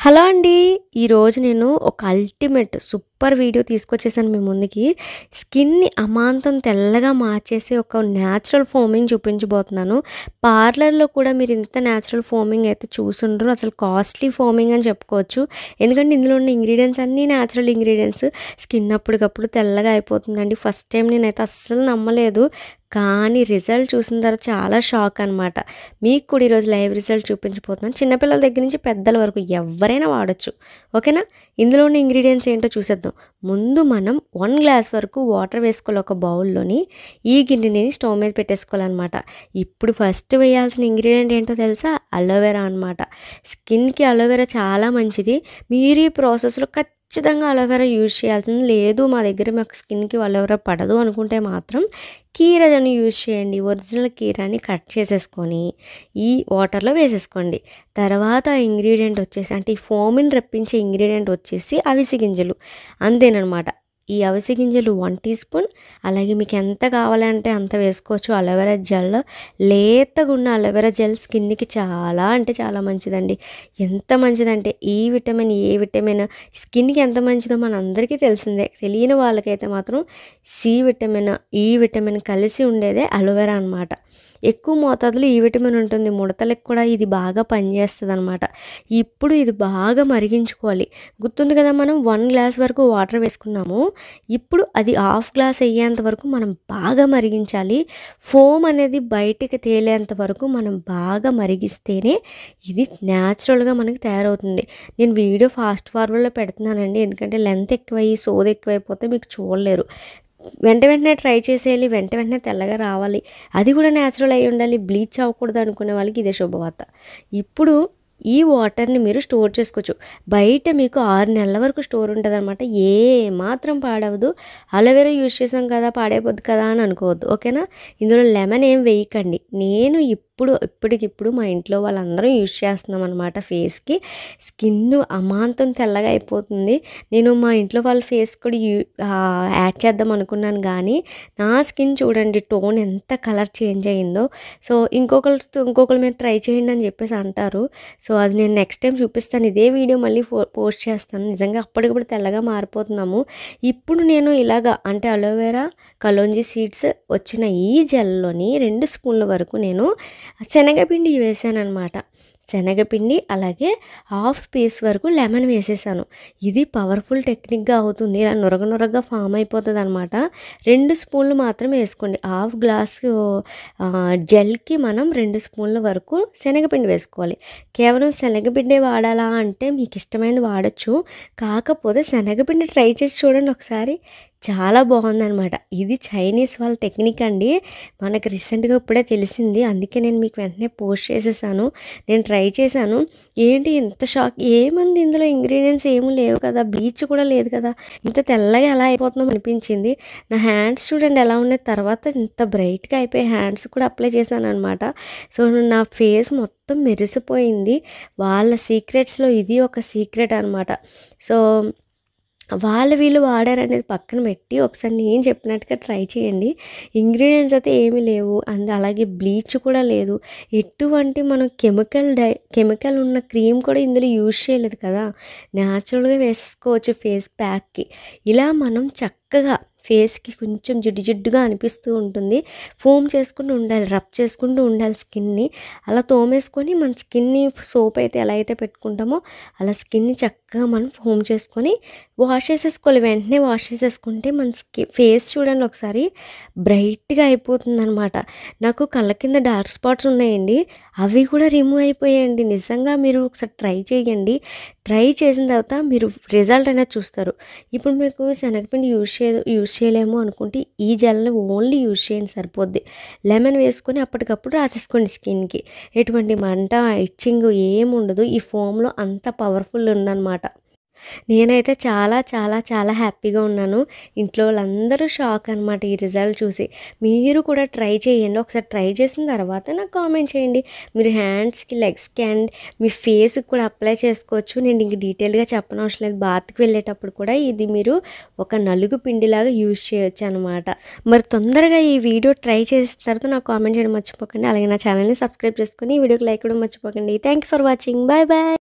Hello అండి. ఈరోజు నేను ఒక అల్టిమేట్ సూపర్ వీడియో తీసుకొచ్చేసాను మీ ముందుకి. స్కిన్ని అమాంతం తెల్లగా మార్చేసి ఒక న్యాచురల్ ఫోమింగ్ చూపించబోతున్నాను. పార్లర్లో కూడా మీరు ఇంత న్యాచురల్ ఫోమింగ్ అయితే చూసుండ్రు. అసలు కాస్ట్లీ ఫోమింగ్ అని చెప్పుకోవచ్చు. ఎందుకంటే ఇందులో ఉన్న ఇంగ్రీడియంట్స్ అన్నీ న్యాచురల్ ఇంగ్రీడియంట్స్ స్కిన్ అప్పటికప్పుడు తెల్లగా అయిపోతుందండి. ఫస్ట్ టైం నేనైతే అస్సలు నమ్మలేదు. కానీ రిజల్ట్ చూసిన తర్వాత చాలా షాక్ అనమాట మీకు కూడా ఈరోజు లైవ్ రిజల్ట్ చూపించబోతున్నాను చిన్నపిల్లల దగ్గర నుంచి పెద్దల వరకు ఎవరైనా వాడచ్చు. ఓకేనా? ఇందులో ఉన్న ఇంగ్రీడియంట్స్ ఏంటో చూసేద్దాం. ముందు మనం వన్ గ్లాస్ వరకు వాటర్ వేసుకోవాలి ఒక బౌల్లోని. ఈ గిన్నెని స్టవ్ మీద పెట్టేసుకోవాలన్నమాట. ఇప్పుడు ఫస్ట్ వేయాల్సిన ఇంగ్రీడియంట్ ఏంటో తెలుసా? అలోవెరా అనమాట స్కిన్కి అలోవెరా చాలా మంచిది. మీరు ఈ ప్రాసెస్లో ఖచ్చితంగా అలోవెరా యూజ్ చేయాల్సింది. లేదు మా దగ్గర మాకు స్కిన్కి అలోవెరా పడదు అనుకుంటే మాత్రం కీరని యూజ్ చేయండి. ఒరిజినల్ కీరాని కట్ చేసేసుకొని ఈ వాటర్లో వేసేసుకోండి. తర్వాత ఇంగ్రీడియంట్ వచ్చేసి అంటే ఈ ఫోమిన్ రప్పించే ఇంగ్రీడియంట్ వచ్చేసి అవిసి గింజలు. అంతేనమాట ఈ అవిసె గింజలు వన్ టీ స్పూన్. అలాగే మీకు ఎంత కావాలంటే అంత వేసుకోవచ్చు. Aloe vera gel. లేతగా ఉన్న అలోవెరా జెల్ స్కిన్కి చాలా అంటే చాలా మంచిదండి. ఎంత మంచిదంటే ఈ విటమిన్ ఏ విటమిన్ స్కిన్కి ఎంత మంచిదో మన అందరికీ తెలిసిందే. తెలియని వాళ్ళకైతే మాత్రం సి విటమిన్ ఈ విటమిన్ కలిసి ఉండేదే అలోవెరా అనమాట ఎక్కువ మోతాదులో ఈ విటమిన్ ఉంటుంది. ముడతలకు కూడా ఇది బాగా పనిచేస్తుంది అనమాట ఇప్పుడు ఇది బాగా మరిగించుకోవాలి. గుర్తుంది కదా మనం వన్ గ్లాస్ వరకు వాటర్ వేసుకున్నాము. ఇప్పుడు అది హాఫ్ గ్లాస్ అయ్యేంత వరకు మనం బాగా మరిగించాలి. ఫోమ్ అనేది బయటికి తేలేంత వరకు మనం బాగా మరిగిస్తేనే ఇది న్యాచురల్గా మనకి తయారవుతుంది. నేను వీడియో ఫాస్ట్ ఫార్వర్డ్లో పెడుతున్నానండి. ఎందుకంటే లెంత్ ఎక్కువయ్యి సోది ఎక్కువైపోతే మీకు చూడలేరు. వెంట వెంటనే ట్రై చేసేయాలి. వెంట వెంటనే తెల్లగా రావాలి. అది కూడా న్యాచురల్ అయి ఉండాలి. బ్లీచ్ అవ్వకూడదు అనుకునే వాళ్ళకి ఇదే శుభవార్త. ఇప్పుడు ఈ వాటర్ని మీరు స్టోర్ చేసుకోవచ్చు. బయట మీకు ఆరు నెలల వరకు స్టోర్ ఉంటుంది అనమాట ఏ మాత్రం పాడవదు. అలోవెరా యూజ్ చేసాం కదా పాడైపోద్ది కదా అని అనుకోవద్దు. ఓకేనా? ఇందులో లెమన్ ఏం వేయకండి. నేను ఇప్పుడు ఇప్పటికిప్పుడు మా ఇంట్లో వాళ్ళందరం యూజ్ చేస్తున్నాం అనమాట ఫేస్కి. స్కిన్ అమాంతం తెల్లగా అయిపోతుంది. నేను మా ఇంట్లో వాళ్ళ ఫేస్ కూడా యూ యాడ్ చేద్దాం అనుకున్నాను కానీ నా స్కిన్ చూడండి టోన్ ఎంత కలర్ చేంజ్ అయిందో. సో ఇంకొకరు ఇంకొకరి మీరు ట్రై చేయండి అని చెప్పేసి అంటారు. సో అది నేను నెక్స్ట్ టైం చూపిస్తాను. ఇదే వీడియో మళ్ళీ పోస్ట్ చేస్తాను. నిజంగా అప్పటికప్పుడు తెల్లగా మారిపోతున్నాము. ఇప్పుడు నేను ఇలాగా అంటే అలోవెరా కలోంజీ సీడ్స్ వచ్చిన ఈ జెల్లోని రెండు స్పూన్ల వరకు నేను శనగపిండి వేసాను అనమాట శనగపిండి అలాగే హాఫ్ పీస్ వరకు లెమన్ వేసేసాను. ఇది పవర్ఫుల్ టెక్నిక్గా అవుతుంది. ఇలా నొరగ నొరగగా ఫామ్ అయిపోతుంది అనమాట రెండు స్పూన్లు మాత్రం వేసుకోండి. హాఫ్ గ్లాస్ జెల్కి మనం రెండు స్పూన్ల వరకు శనగపిండి వేసుకోవాలి. కేవలం శనగపిండి వాడాలా అంటే మీకు ఇష్టమైనది వాడచ్చు. కాకపోతే శనగపిండి ట్రై చేసి చూడండి ఒకసారి. చాలా బాగుందనమాట ఇది చైనీస్ వాళ్ళ టెక్నిక్ అండి. మనకు రీసెంట్గా ఇప్పుడే తెలిసింది. అందుకే నేను మీకు వెంటనే పోస్ట్ చేసేసాను. నేను ట్రై చేశాను. ఏంటి ఇంత షాక్? ఏమంది ఇందులో? ఇంగ్రీడియంట్స్ ఏమీ లేవు కదా. బ్లీచ్ కూడా లేదు కదా. ఇంత తెల్లగా ఎలా అయిపోతుందో అనిపించింది. నా హ్యాండ్స్ చూడండి ఎలా ఉన్నాయి. తర్వాత ఇంత బ్రైట్గా అయిపోయి హ్యాండ్స్ కూడా అప్లై చేశాను అనమాట సో నా ఫేస్ మొత్తం మెరిసిపోయింది. వాళ్ళ సీక్రెట్స్లో ఇది ఒక సీక్రెట్ అనమాట సో వాళ్ళు వీళ్ళు వాడారు అనేది పక్కన పెట్టి ఒకసారి నేను చెప్పినట్టుగా ట్రై చేయండి. ఇంగ్రీడియంట్స్ అయితే ఏమీ లేవు. అండ్ అలాగే బ్లీచ్ కూడా లేదు. ఎటువంటి మనం కెమికల్ డై కెమికల్ ఉన్న క్రీమ్ కూడా ఇందులో యూజ్ చేయలేదు కదా. న్యాచురల్గా వేసేసుకోవచ్చు ఫేస్ ప్యాక్కి. ఇలా మనం చక్కగా ఫేస్కి కొంచెం జిడ్డు జిడ్డుగా అనిపిస్తూ ఉంటుంది. ఫోమ్ చేసుకుంటూ ఉండాలి రబ్ చేసుకుంటూ ఉండాలి స్కిన్ని. అలా తోమేసుకొని మన స్కిన్ని సోప్ అయితే ఎలా అయితే పెట్టుకుంటామో అలా స్కిన్ని చక్కగా మనం ఫోమ్ చేసుకొని వాష్ చేసేసుకోవాలి వెంటనే వాష్ చేసేసుకుంటే మన స్కి ఫేస్ చూడండి ఒకసారి బ్రైట్గా అయిపోతుంది అనమాట నాకు కళ్ళ కింద డార్క్ స్పాట్స్ ఉన్నాయండి. అవి కూడా రిమూవ్ అయిపోయాయండి. నిజంగా మీరు ఒకసారి ట్రై చేయండి. ట్రై చేసిన తర్వాత మీరు రిజల్ట్ అనేది చూస్తారు. ఇప్పుడు మీకు శనగపిండి యూజ్ చే యూజ్ చేయలేము అనుకుంటే ఈ జెల్ని ఓన్లీ యూజ్ చేయండి సరిపోద్ది. లెమన్ వేసుకొని అప్పటికప్పుడు రాసేసుకోండి స్కిన్కి. ఎటువంటి మంట ఇచ్చింగ్ ఏముండదు. ఈ ఫోమ్లో అంత పవర్ఫుల్ ఉందన్నమాట. నేనైతే చాలా చాలా చాలా హ్యాపీగా ఉన్నాను. ఇంట్లో వాళ్ళందరూ షాక్ అనమాట ఈ రిజల్ట్ చూసి. మీరు కూడా ట్రై చేయండి. ఒకసారి ట్రై చేసిన తర్వాత నాకు కామెంట్ చేయండి. మీరు హ్యాండ్స్కి లెగ్స్కి అండ్ మీ ఫేస్కి కూడా అప్లై చేసుకోవచ్చు. నేను ఇంక డీటెయిల్గా చెప్పనవసరం లేదు. బాత్కి వెళ్ళేటప్పుడు కూడా ఇది మీరు ఒక నలుగు పిండిలాగా యూజ్ చేయొచ్చు అనమాట మరి తొందరగా ఈ వీడియో ట్రై చేసిన తర్వాత నాకు కామెంట్ చేయడం మర్చిపోకండి. అలాగే నా ఛానల్ని సబ్స్క్రైబ్ చేసుకొని ఈ వీడియోకి లైక్ కూడా మర్చిపోకండి. Thank for watching bye bye